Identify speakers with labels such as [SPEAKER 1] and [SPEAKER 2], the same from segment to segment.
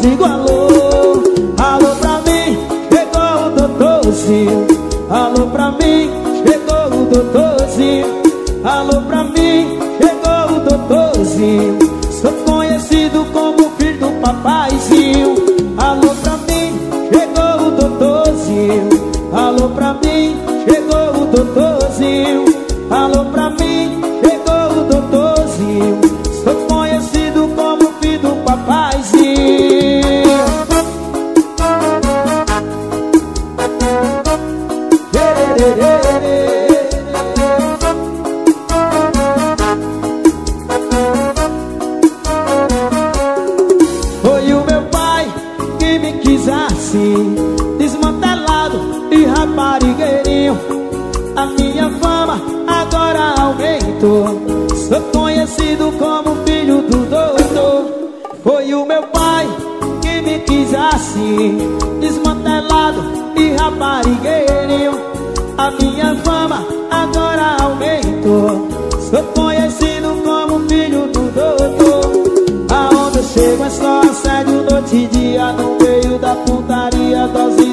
[SPEAKER 1] digo alô Foi o meu pai que me quis assim Desmantelado e raparigueirinho. A minha fama agora aumentou. Sou conhecido como filho do doutor. Foi o meu pai que me quis assim Desmantelado e raparigueirinho A minha fama agora aumentou. Sou conhecido como filho do doutor. Aonde eu chego é só assédio noite e dia No meio da putaria, dose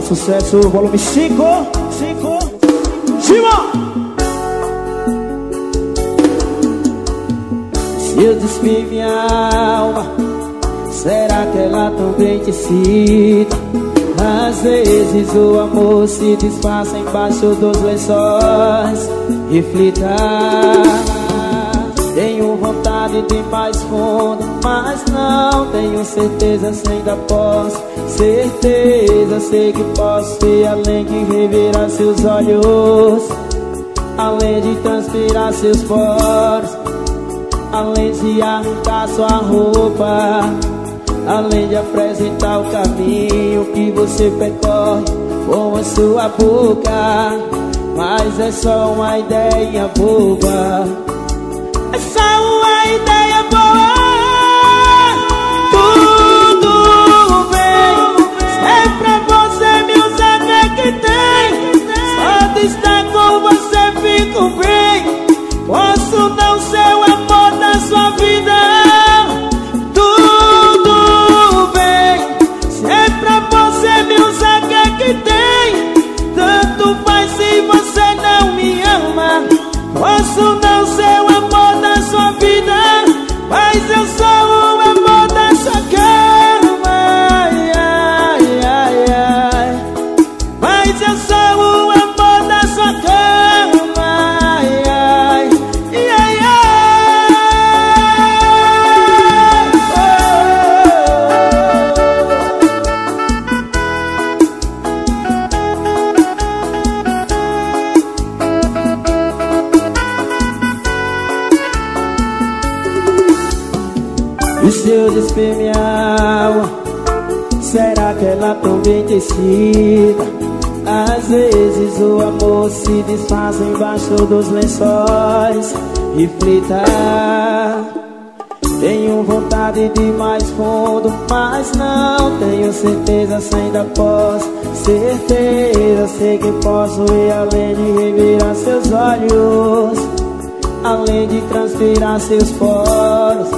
[SPEAKER 1] Mais sucesso, volume 5 5 Chila! Se eu despir minha alma Será que ela também te cita? Às vezes o amor se disfarça embaixo dos lençóis Reflita Tenho vontade de mais fundo Mas não tenho certeza se ainda posso. Certeza, sei que posso ir além de revirar seus olhos. Além de transpirar seus poros. Além de arrancar sua roupa. Além de apresentar o caminho que você percorre Com a sua boca. Mas é só uma ideia boba. É só uma ideia boa Estar com você fico bem. Posso ser o amor da sua vida Será que ela também te cita? Às vezes o amor se desfaz embaixo dos lençóis Reflita Tenho vontade de mais fundo, mas não tenho certeza se ainda posso. Certeza, sei que posso ir além de revirar seus olhos, além de transpirar seus poros,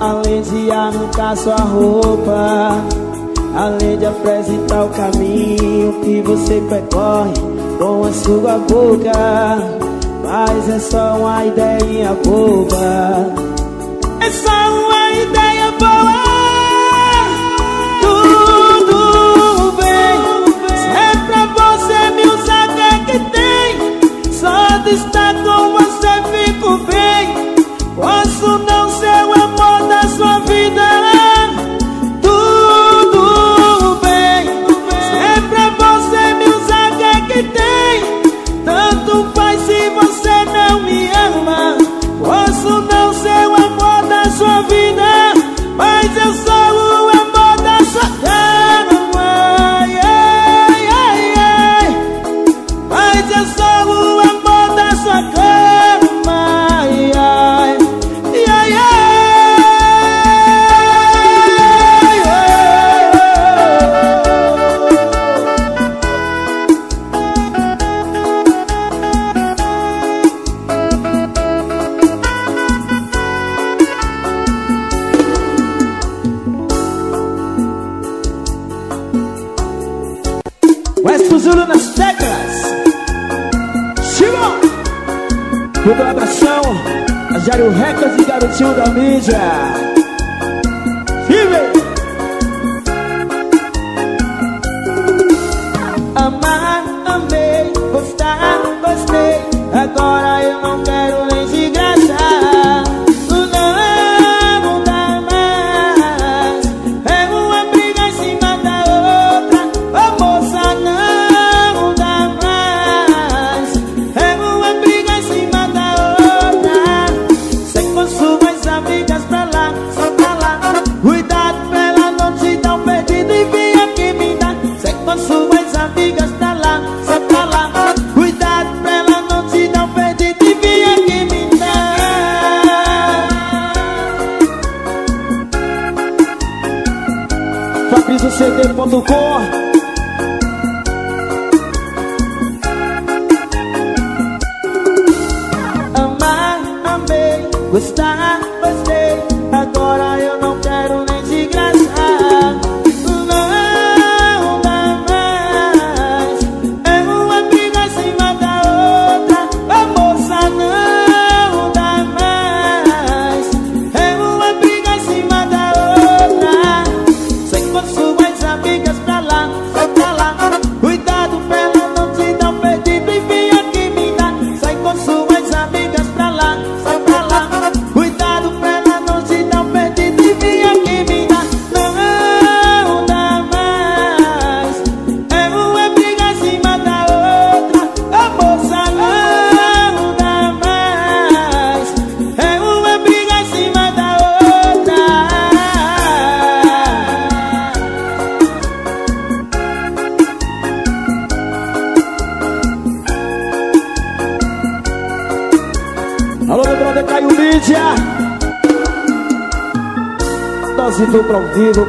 [SPEAKER 1] além de arrancar sua roupa, além de apresentar o caminho que você percorre com a sua boca. Mas é só uma ideia boba É só uma ideia boa Tudo bem Se é pra você me usar, o é que tem? Só de estar com você fico bem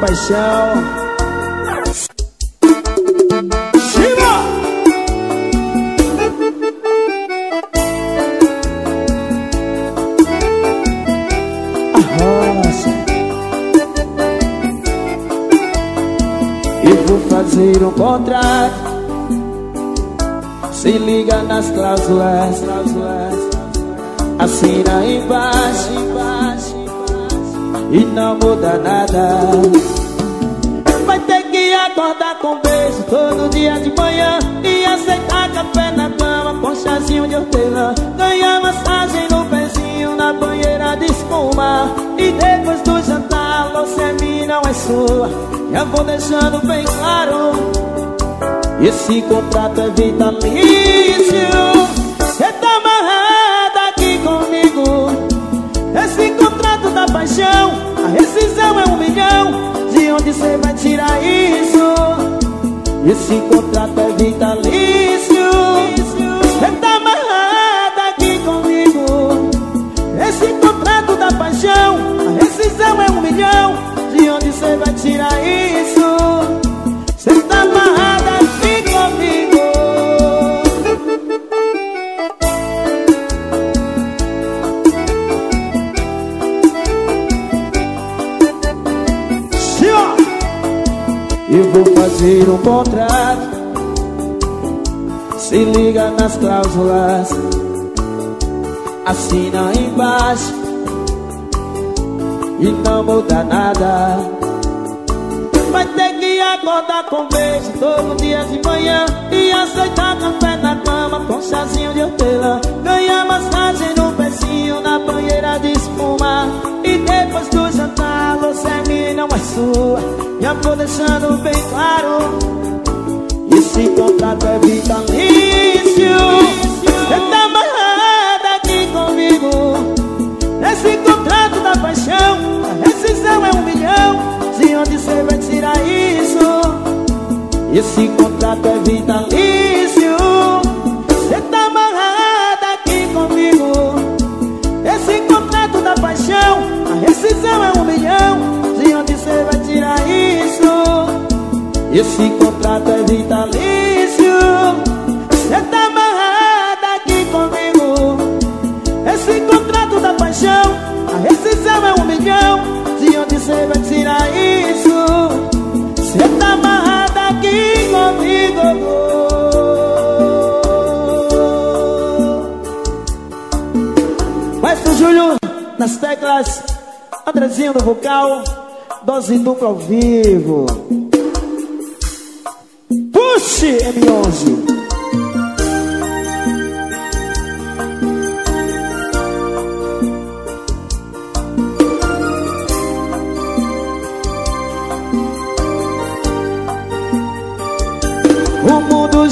[SPEAKER 1] paixão. Chima! Arrocha. Eu vou fazer um contrato. Se liga nas cláusulas. Assina embaixo e não muda nada. Vai ter que acordar com beijo todo dia de manhã e aceitar café na cama com chazinho de hortelã. Ganhar massagem no pezinho na banheira de espuma e depois do jantar você é minha, não é sua. Já vou deixando bem claro. Esse contrato é vitalício. Milhão De onde você vai tirar isso? Esse contrato é vitalício Se nas cláusulas. Assina embaixo. E não muda nada. Vai ter que acordar com beijo todo dia de manhã E aceitar café na cama com chazinho de hortelã Ganhar massagem no pezinho na banheira de espuma. E depois do jantar você é minha não é sua. Já vou deixando bem claro. Esse contrato é vitalício Você tá amarrada aqui comigo. Esse contrato da paixão rescisão é um milhão. De onde você vai tirar isso? Esse contrato é vitalício. Você tá amarrada aqui comigo. Esse contrato da paixão A rescisão é um milhão. De onde você vai tirar isso? Esse contrato é vitalício milhão de onde você vai tirar isso? Você tá amarrada aqui comigo Maestro Júlio nas teclas Andrezinho no vocal Dose dupla ao vivo. Puxe M11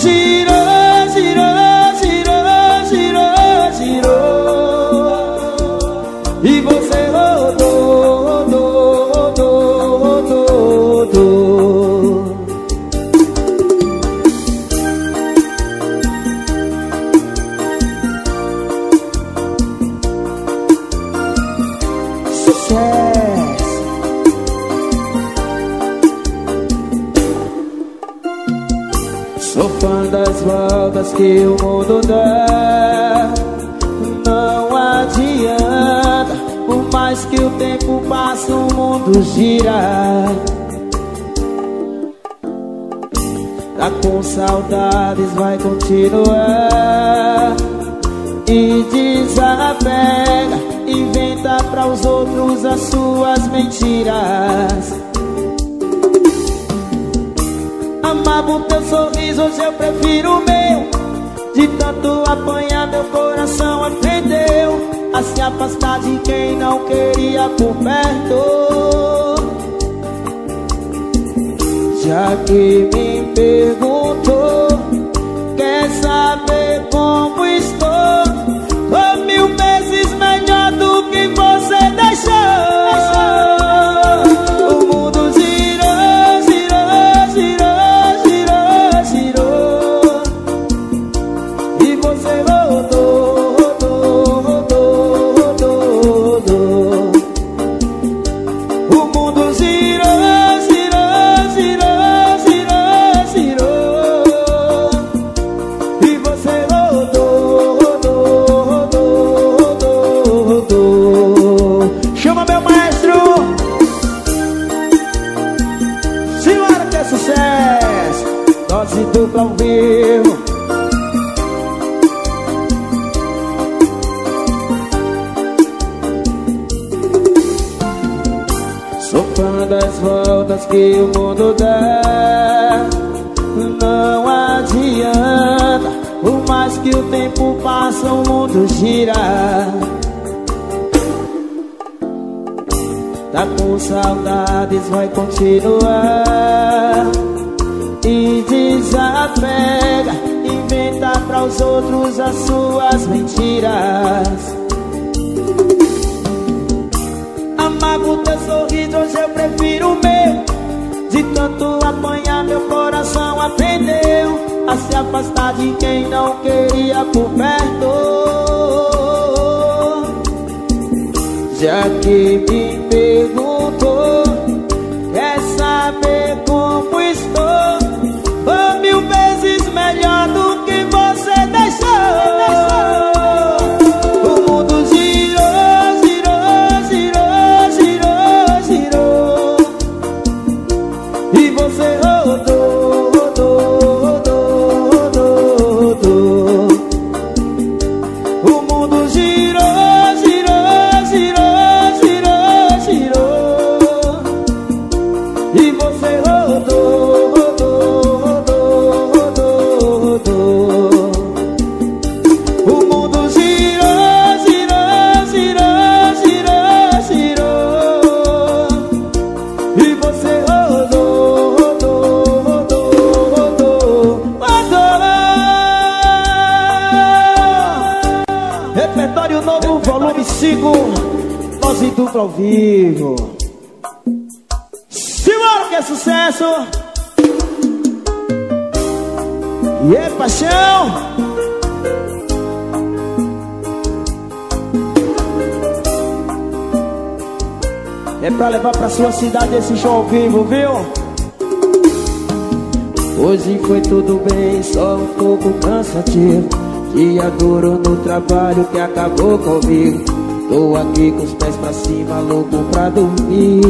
[SPEAKER 1] girou, vai continuar. E desapega Inventa para os outros as suas mentiras. Amava o teu sorriso, hoje eu prefiro o meu. De tanto apanhar meu coração aprendeu A se afastar de quem não queria por perto. Já que me perguntou sua cidade esse show ao vivo, viu? Hoje foi tudo bem, só um pouco cansativo. Dia duro no trabalho que acabou comigo. Tô aqui com os pés pra cima, louco pra dormir.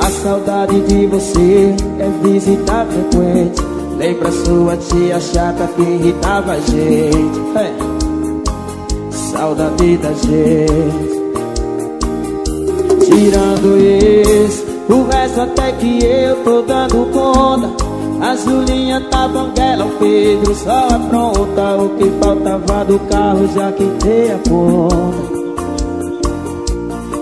[SPEAKER 1] A saudade de você é visita frequente. Lembra sua tia chata que irritava a gente. É. Saudade da gente Tirando isso, o resto até que eu tô dando conta. A Julinha tá banguela, o Pedro só apronta O que faltava do carro já quitei a conta.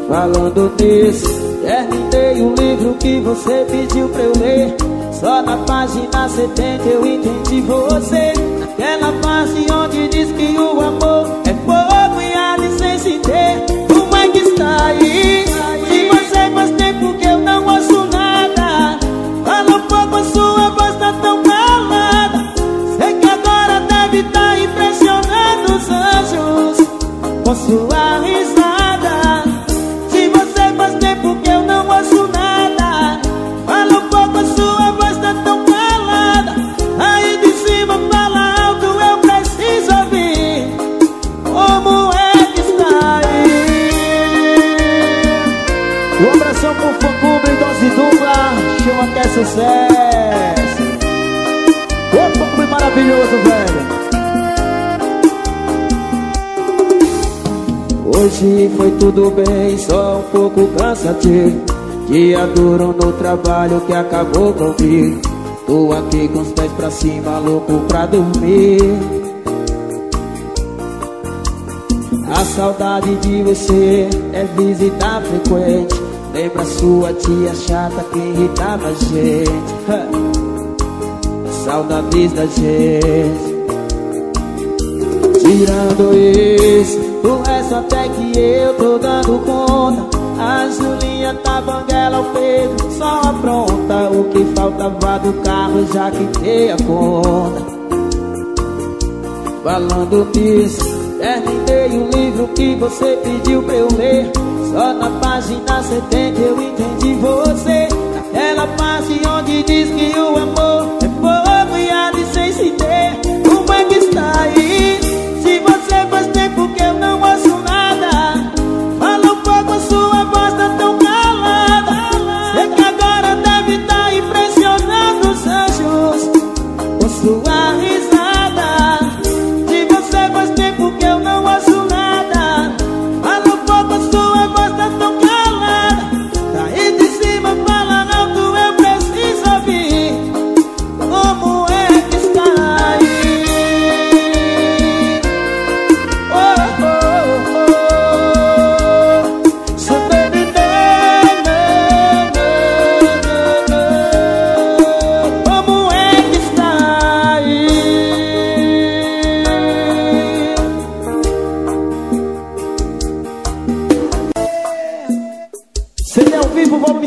[SPEAKER 1] Falando nisso, terminei o livro que você pediu pra eu ler. Só na página 70 eu entendi você. Naquela parte onde diz que o amor é fogo e a licença ter Como é que está aí? Faz tempo que eu não ouço nada. Fala pouco, a sua voz tá tão calada. Sei que agora deve estar tá impressionando os anjos. Com sua risada sucesso. Ô fã clube maravilhoso, velho. Hoje foi tudo bem, só um pouco cansativo. Dia duro no trabalho que acabou comigo Tô aqui com os pés pra cima, louco pra dormir. A saudade de você é visita frequente Lembra sua tia chata que irritava a gente. Saudades da gente. Tirando isso, o resto até que eu tô dando conta. A Julinha tá banguela, o Pedro só apronta. O que faltava do carro já quitei a conta. Falando nisso, terminei o livro que você pediu pra eu ler Só na página 70 eu entendi você Naquela parte onde diz que o amor é fogo e a licença Como é que está aí?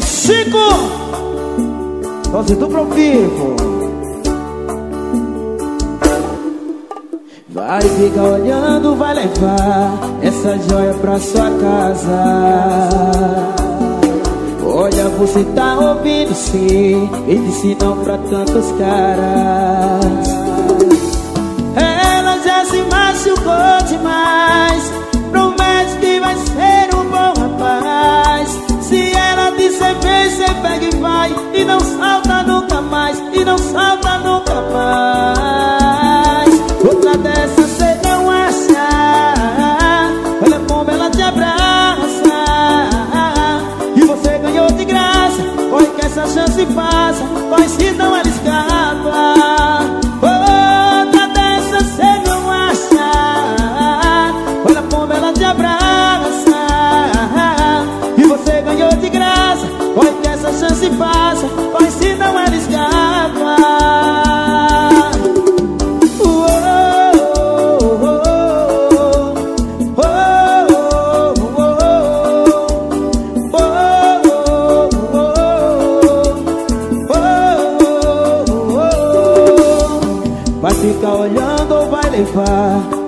[SPEAKER 1] 5 Dose dupla ao vivo Vai ficar olhando, vai levar Essa joia pra sua casa. Olha, você tá ouvindo sim E disse não pra tantos caras. Ela já se machucou demais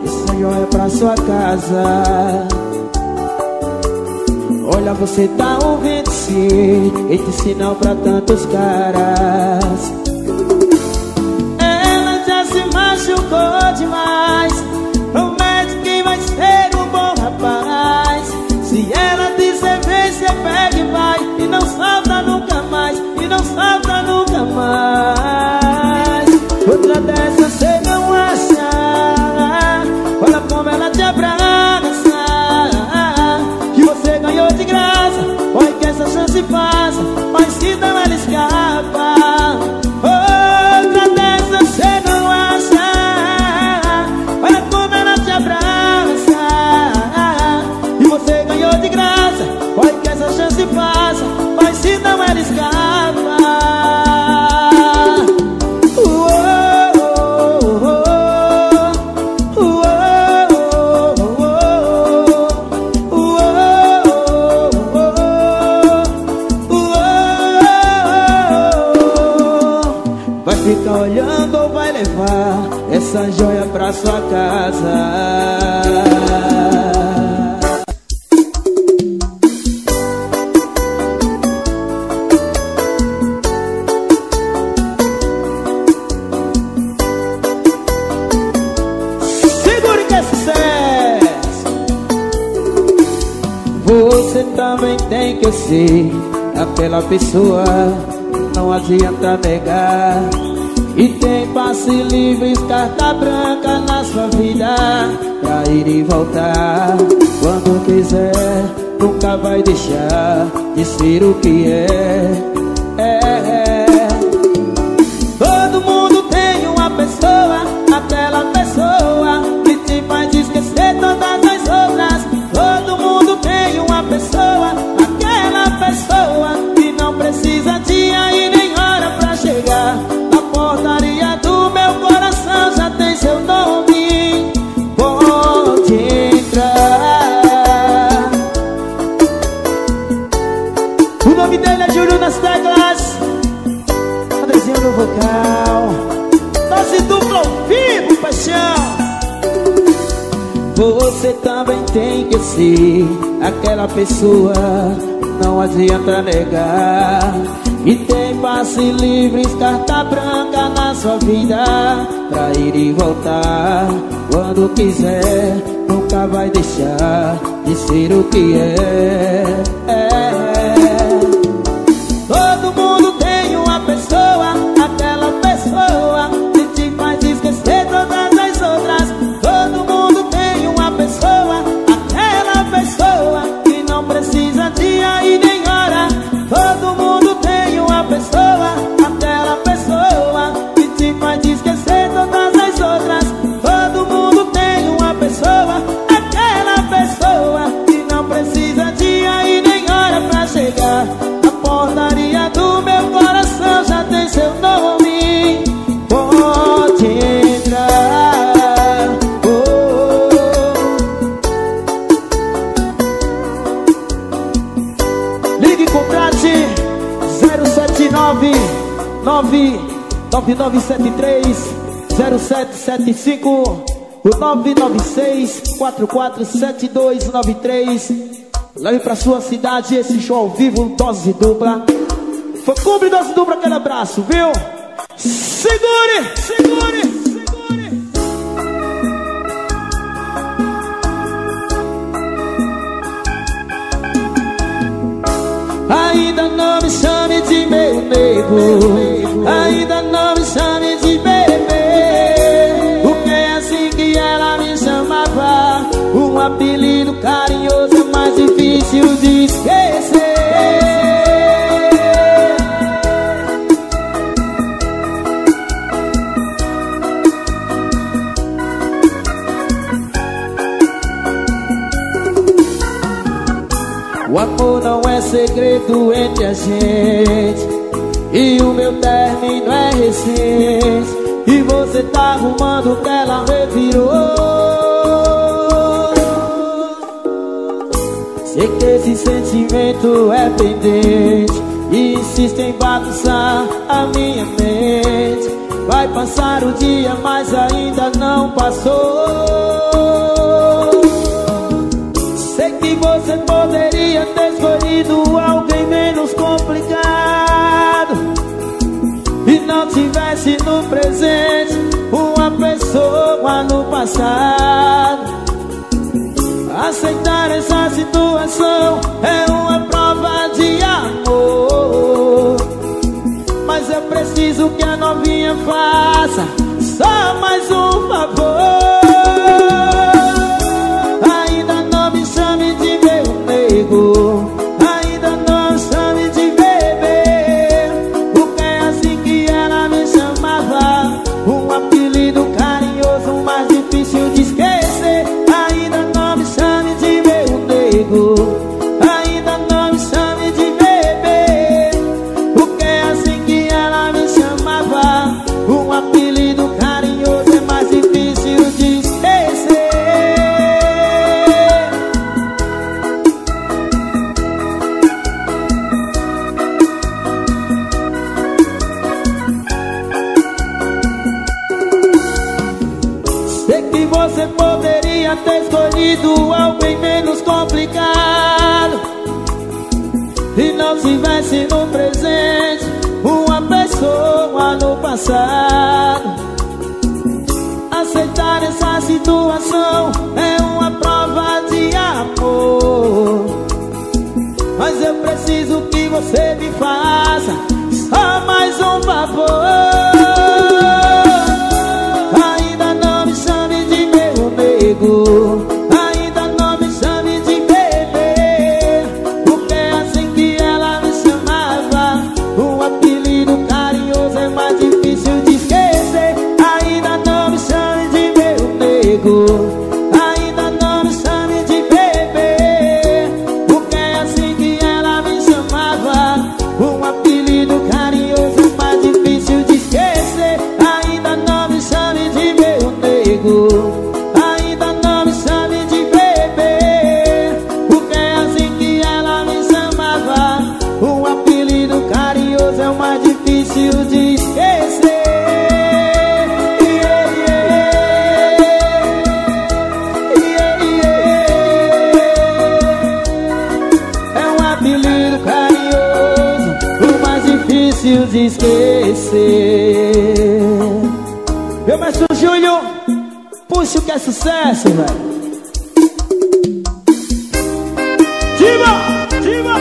[SPEAKER 1] Esse anel é pra sua casa. Olha, você tá ouvindo sim Esse sinal pra tantos caras. Ela já se machucou demais. Também tem que ser. Aquela pessoa, não adianta negar. E tem passe livre, carta branca na sua vida Pra ir e voltar. Quando quiser, nunca vai deixar De ser o que é, é, ser aquela pessoa. Não adianta negar e tem passe livres, carta branca na sua vida Pra ir e voltar quando quiser Nunca vai deixar de ser o que é, é. 0775 o 996 447293 Leve pra sua cidade esse show ao vivo, dose dupla. Foi cumpre dose dupla aquele abraço, viu? Segure, segure Ainda não me chame de meu nego. Ainda não esquecer O amor não é segredo entre a gente. E o meu término é recente. E você tá arrumando que ela revirou Sei que esse sentimento é pendente E insiste em bagunçar a minha mente. Vai passar o dia, mas ainda não passou. Você poderia ter escolhido alguém menos complicado. E não tivesse no presente uma pessoa no passado Aceitar essa situação é uma prova de amor. Mas eu preciso que a novinha faça só mais um favor você poderia ter escolhido alguém menos complicado. E não tivesse no presente uma pessoa no passado. Aceitar essa situação é uma prova de amor. Mas eu preciso que você me faça só mais um favor esquecer Meu mestre Júlio Puxa o que é sucesso, velho. Diva, diva,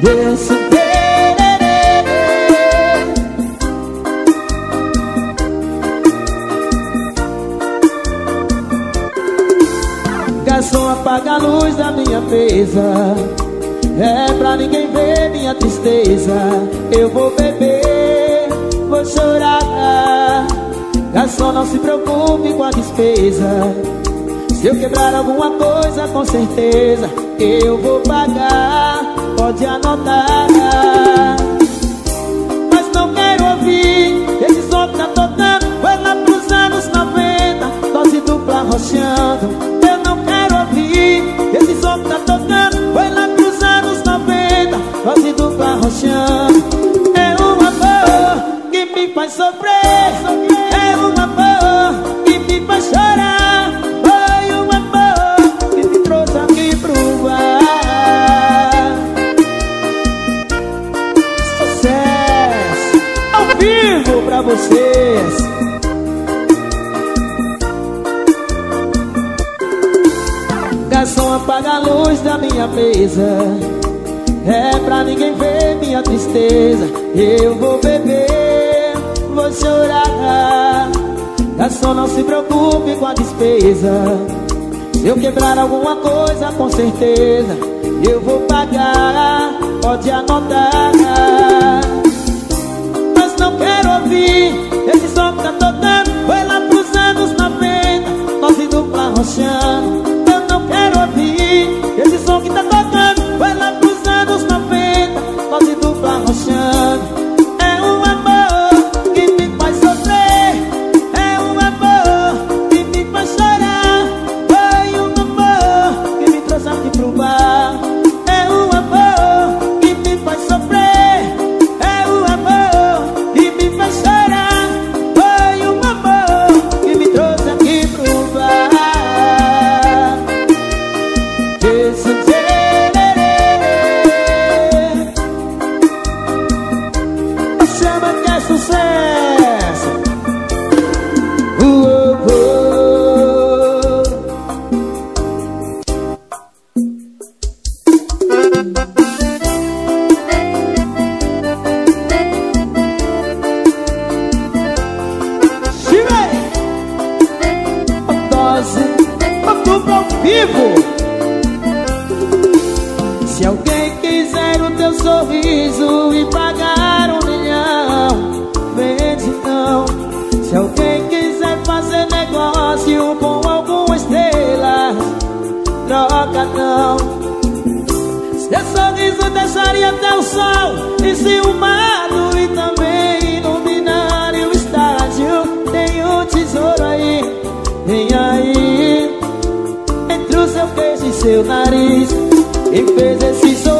[SPEAKER 1] diva. Tererê. Garçom, apaga a luz da minha mesa É pra ninguém ver minha tristeza. Eu vou beber, vou chorar. Garçom, não se preocupe com a despesa. Se eu quebrar alguma coisa, com certeza Eu vou pagar, pode anotar. Mas não quero ouvir esse som que tá tocando. Foi lá pros anos 90 Dose dupla rocheando Eu não quero ouvir esse som que tá tocando. Foi lá pros anos 90 Dose sofrer É um amor que me faz chorar Foi um amor que me trouxe aqui pro ar Sucesso ao vivo pra vocês. Garçom, apaga a luz da minha mesa. É pra ninguém ver minha tristeza. Eu vou beber, chorar. Garçom, não se preocupe com a despesa. Se eu quebrar alguma coisa, com certeza eu vou pagar. Pode anotar. Mas não quero ouvir esse som que tá tocando. Foi lá pros anos 90, nós dupla rochando. Eu não quero ouvir esse som que tá tocando. Foi lá pros Com alguma estrela. Troca não. Seu sorriso deixaria até o sol e se o mato e também iluminar o estádio Tem um tesouro aí, vem aí. Entre o seu queijo e seu nariz E fez esse sorriso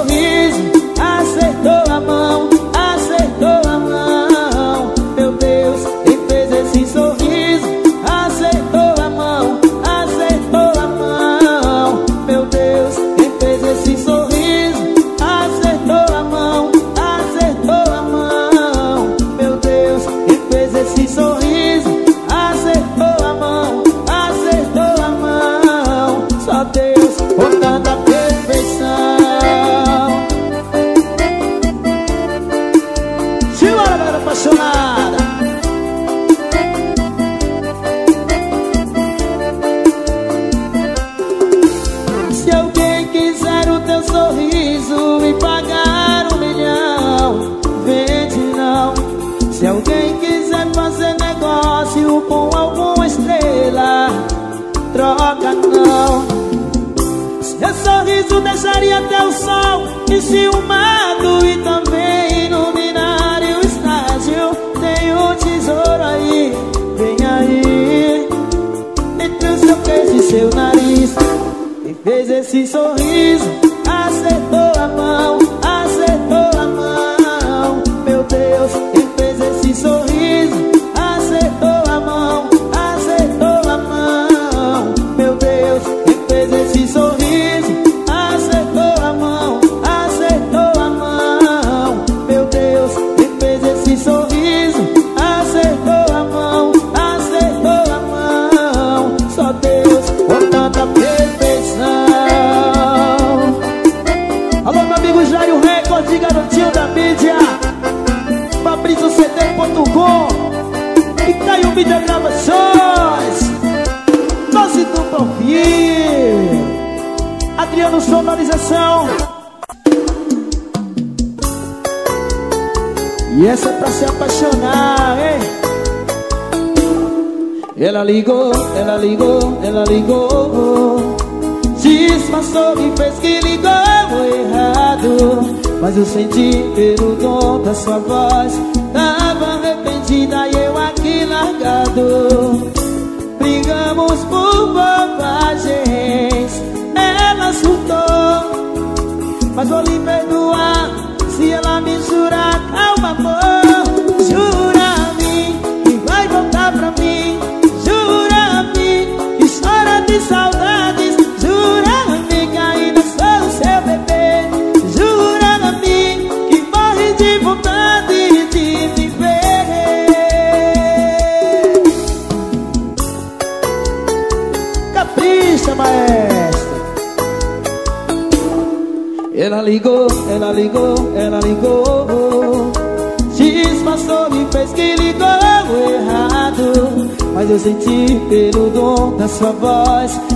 [SPEAKER 1] seu nariz e fez esse sorriso, acertou a mão. aqui. Adriano Sonorização. E essa é pra se apaixonar, hein? Ela ligou, ela ligou, ela ligou. Disfarçou e fez que ligou errado. Mas eu senti pelo tom da sua voz. Tava arrependida e eu aqui largado. Presente pelo dom da sua voz.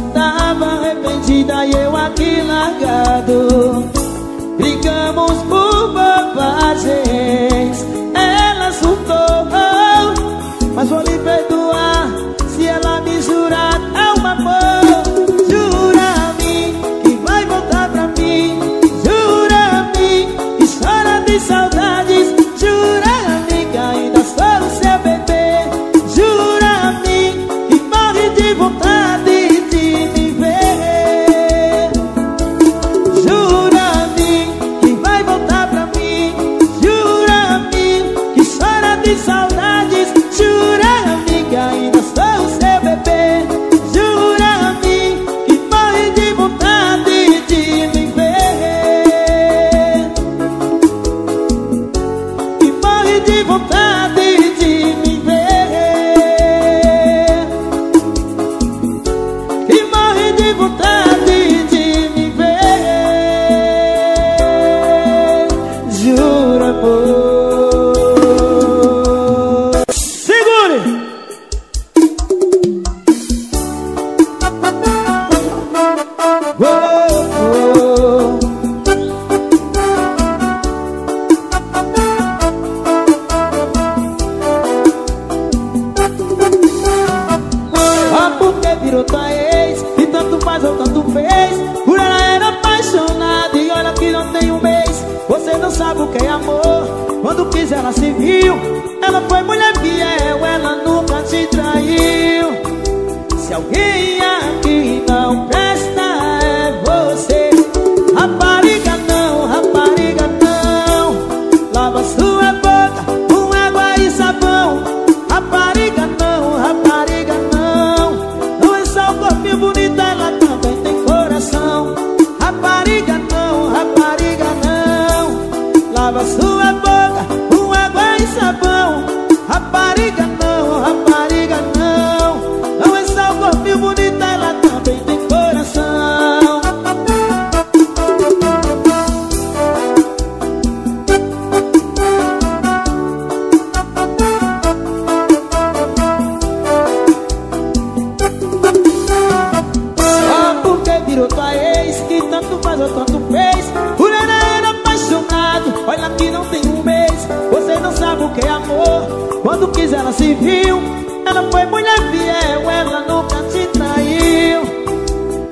[SPEAKER 1] Quando quis ela se viu. Ela foi mulher fiel Ela nunca te traiu.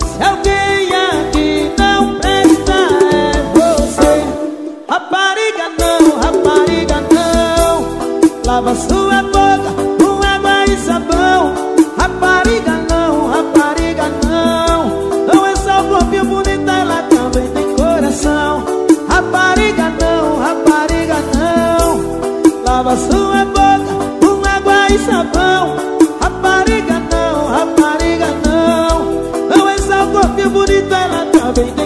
[SPEAKER 1] Se alguém aqui não presta É você. Rapariga não, rapariga não. Lava sua boca com água e sabão. Rapariga não, rapariga não. Não é só o corpinho bonito, ela também tem coração. Rapariga não, rapariga não. Lava sua boca sabão Rapariga não, rapariga não. Não é só o corpinho bonito, ela também tem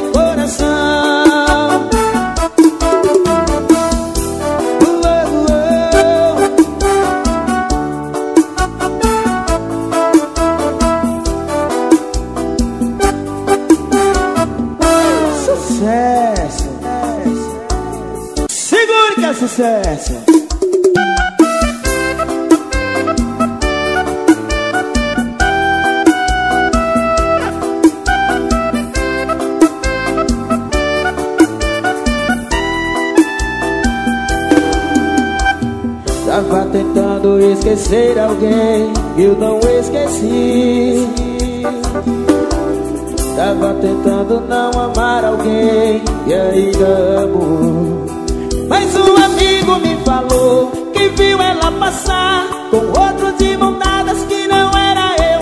[SPEAKER 1] esquecer alguém eu não esqueci. Tava tentando não amar alguém e ainda amo. Mas um amigo me falou que viu ela passar com outro de mão dadas que não era eu.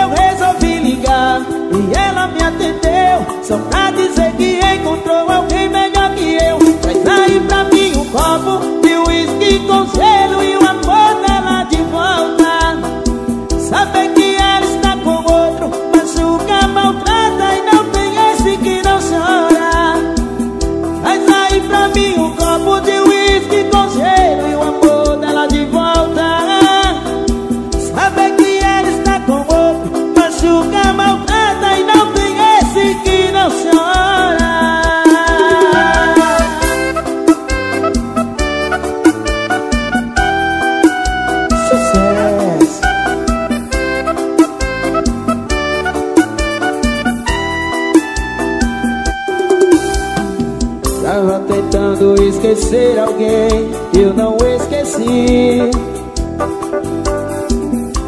[SPEAKER 1] Eu resolvi ligar e ela me atendeu Só pra dizer que encontrou alguém alguém eu não esqueci.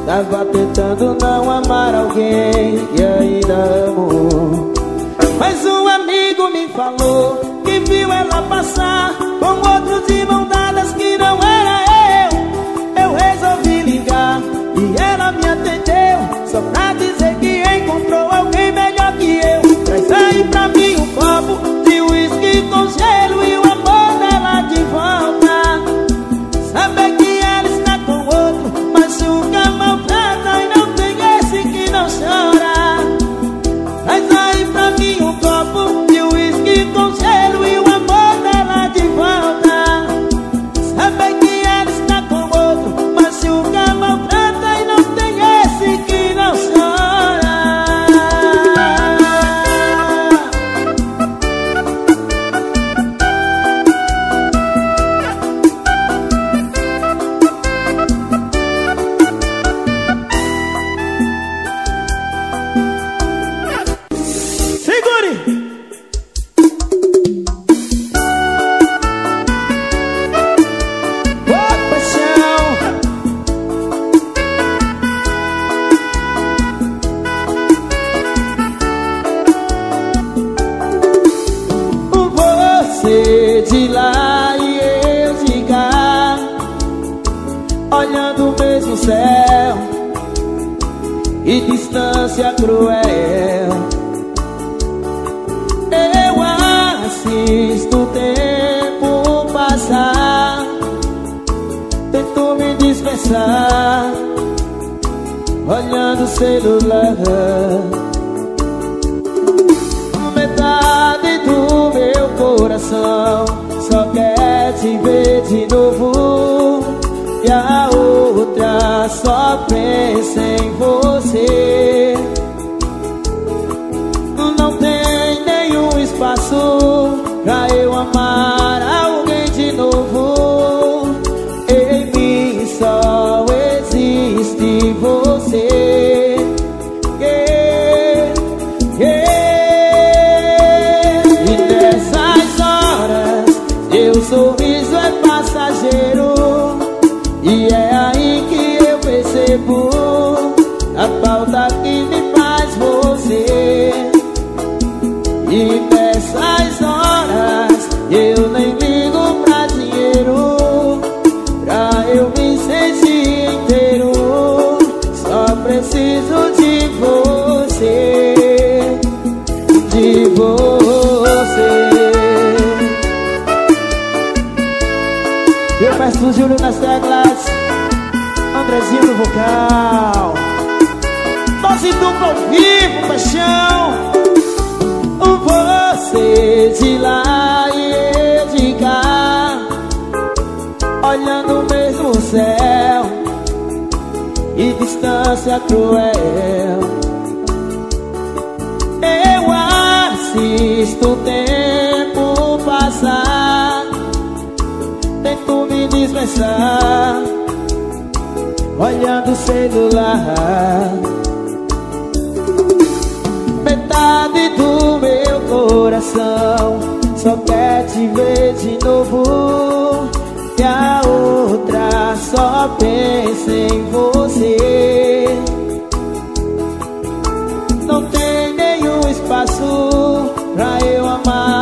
[SPEAKER 1] Tava tentando não amar alguém e ainda amo. Mas um amigo me falou que viu ela passar Com outros de mão dadas que não era eu. Eu resolvi ligar e ela me atendeu Só pra dizer que encontrou alguém melhor que eu. Traz aí pra mim um copo de uísque com gelo E Sem você. Dozinho no vocal. Dose dupla ao vivo, paixão. Você de lá e eu de cá. Olhando o mesmo céu. E distância cruel. Eu assisto o tempo passar. Tento me dispensar olhando o celular. Metade do meu coração só quer te ver de novo. E a outra só pensa em você. Não tem nenhum espaço pra eu amar.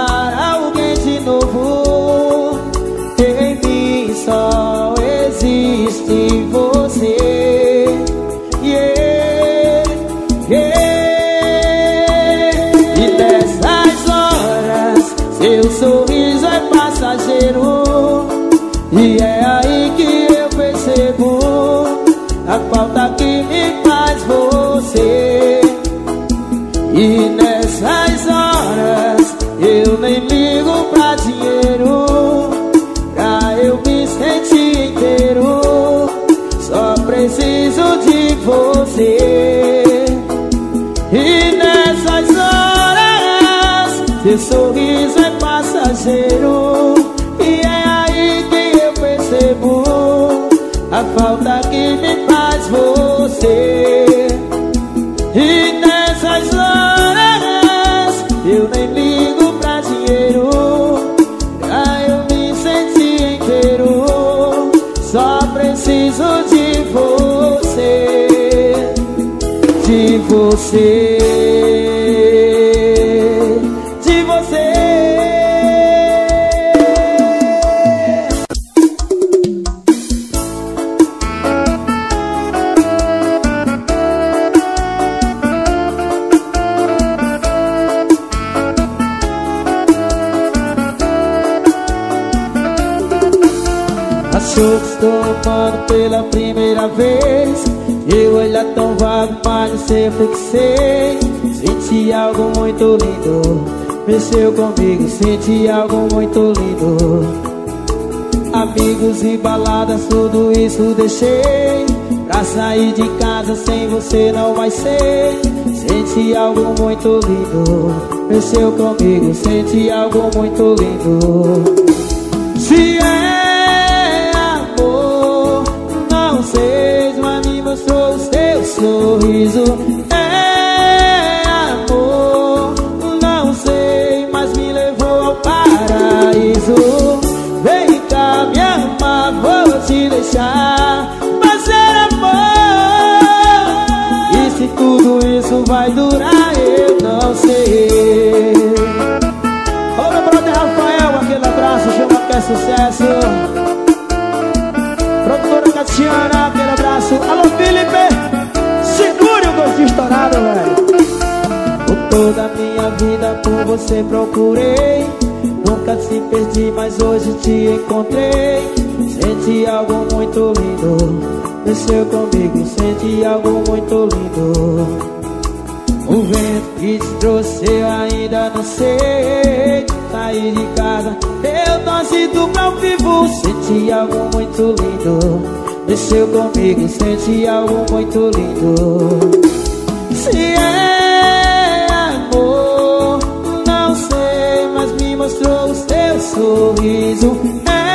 [SPEAKER 1] see reflexei Senti algo muito lindo. Mexeu comigo, senti algo muito lindo. Amigos e baladas, tudo isso deixei. Pra sair de casa sem você não vai ser. Senti algo muito lindo. Mexeu comigo, senti algo muito lindo. Se é amor, não sei Mas me mostrou o seu sorriso. sucesso. Produtora Cassiana, aquele abraço. Alô Felipe, segure o gosto estourado, velho. Por toda minha vida por você procurei. Nunca te perdi, mas hoje te encontrei. Senti algo muito lindo. Desceu comigo, senti algo muito lindo. O vento que te trouxe eu ainda não sei. Saí de casa, eu torci do pra vivo. Senti algo muito lindo. Desceu comigo, senti algo muito lindo. Se é amor, não sei Mas me mostrou o seu sorriso. É